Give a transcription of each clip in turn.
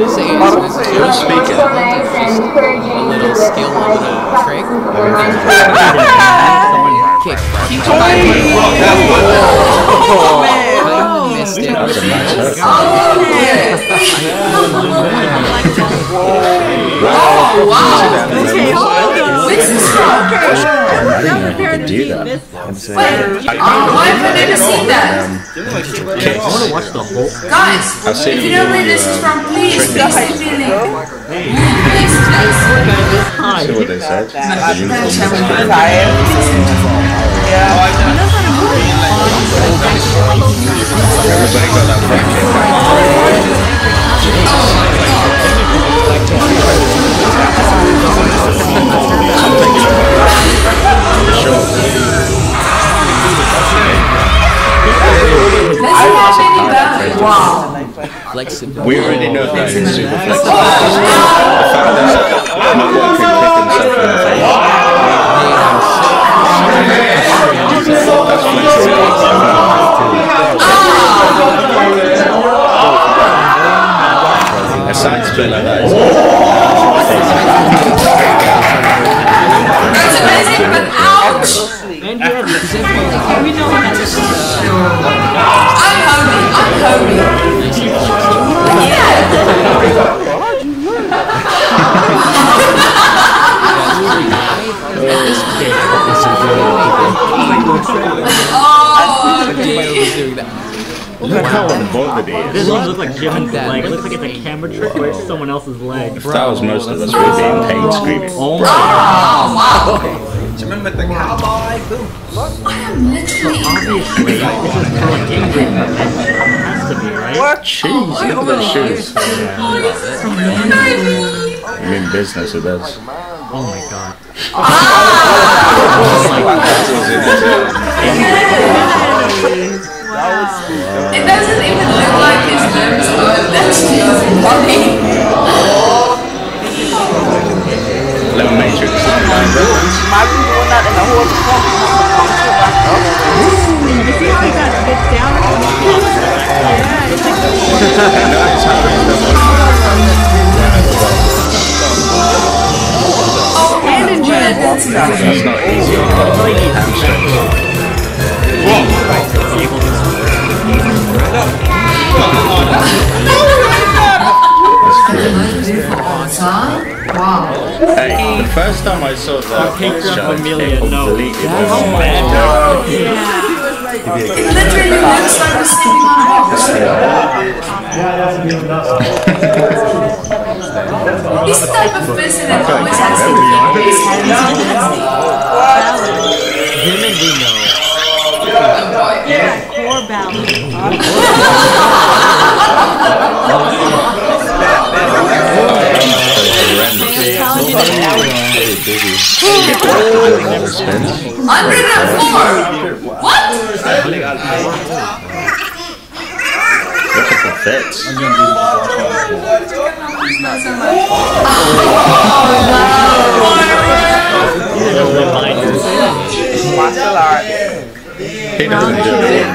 it's something new. This is- But this is- it was speaking. so nice and encouraging to little skill of like the trick. practicing for their mind. Kick. Keep coming. Oh, man. Missed it. That's a nice hook. Okay, hold on. This is from. I didn't know you could do that. Wait, I why have I never seen that? Kicks. Guys, I've seen if you it know where this is from, please, please send me a link. Please, please. See what they said? The uniform is fine. Everybody got that front And yeah, we know that. I'm hungry, I'm hungry. Yeah! Oh, dear. Look how unbothered he This is. doesn't look like Jimin's leg. It looks like it's a camera trick where it's someone else's leg. If that was most of us, we'd be in pain screaming. Oh my Oh, wow. Remember the cowboy boom? I am literally Obviously, this is Colin Gingrich. Has to be, right? Jeez, look at those shoes. I'm in business with us. Oh my god. Ah! oh my god. It doesn't even look like his nose, but that's just funny. Little Matrix reference. You see how he got down? Oh, and in. That's not easy the hamstrings. Wow. Hey, the first time I saw that Picture box of shot, Amelia, it no. deleted on my phone. It literally looks like we're sitting on He's the type of person that always has to keep his hands Jimin, we know. on Core balance. Hundred and four. What? Look at the fits. Reminders. He doesn't do it.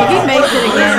If he makes it again,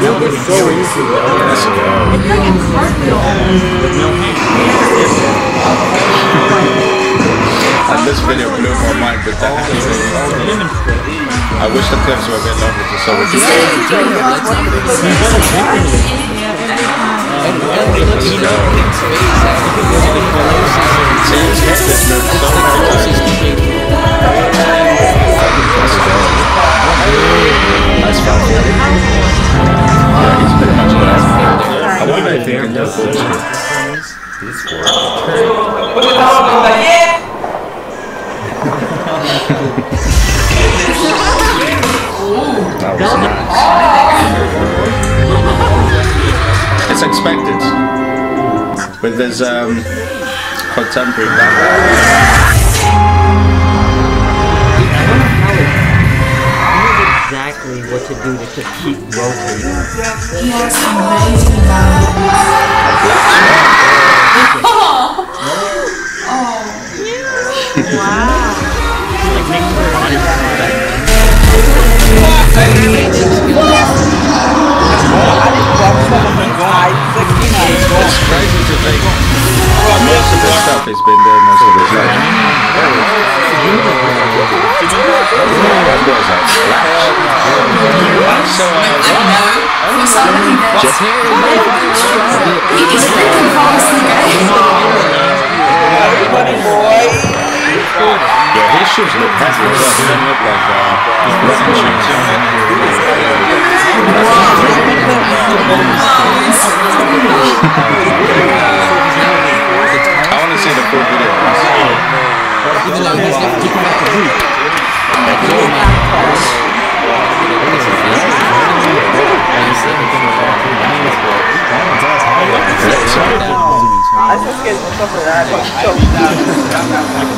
milk is so easy. It's like a cartwheel. And this video blew my mind with that. I wish the clips were a bit longer just so we could see. That was nice. It's expected. With his um, contemporary background. exactly what to do to keep rotating. He has amazing most of this stuff he's been doing most of his life. That was like I know. For somebody that's Just here. he is freaking fast in the game. Everybody, boy. Yeah, his shoes look heavy. They don't look like uh, running shoes. I want to see the full video. I just get stuff that.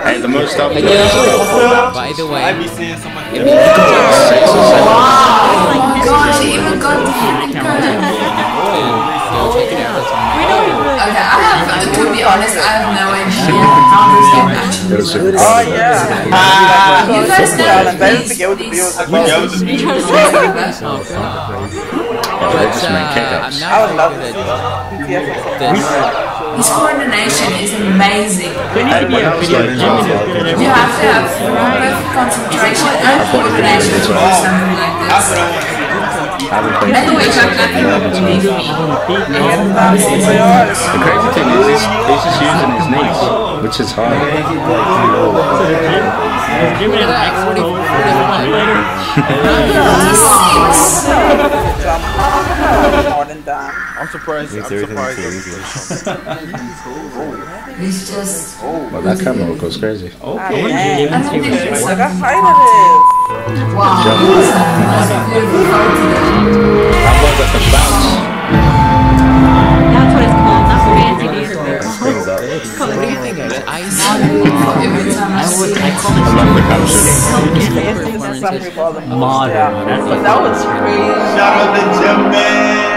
this. His coordination is amazing. There needs to be a video of Jimin that's good at You everything. have to have perfect concentration and coordination to do something like That's this. What I want to see. I haven't played By the way, Chuck, I think believe me. The crazy thing is, he's, he's just using his knees, which is hard. So does Jim, does Jimin have an X pro later? Six. More than that. I'm surprised. I'm surprised. He's just. Well, that camera goes crazy. Damn. I don't think it's Look like. how tight it is. Wow. That's a beautiful photo. That was at the bounce. that's what it's called, not fancy beer. What do you think, guys? I Every time I see it. I love the caption. Yes, this is something we call the Modern. Yeah. That's But that was crazy. Shout out to Jim, man.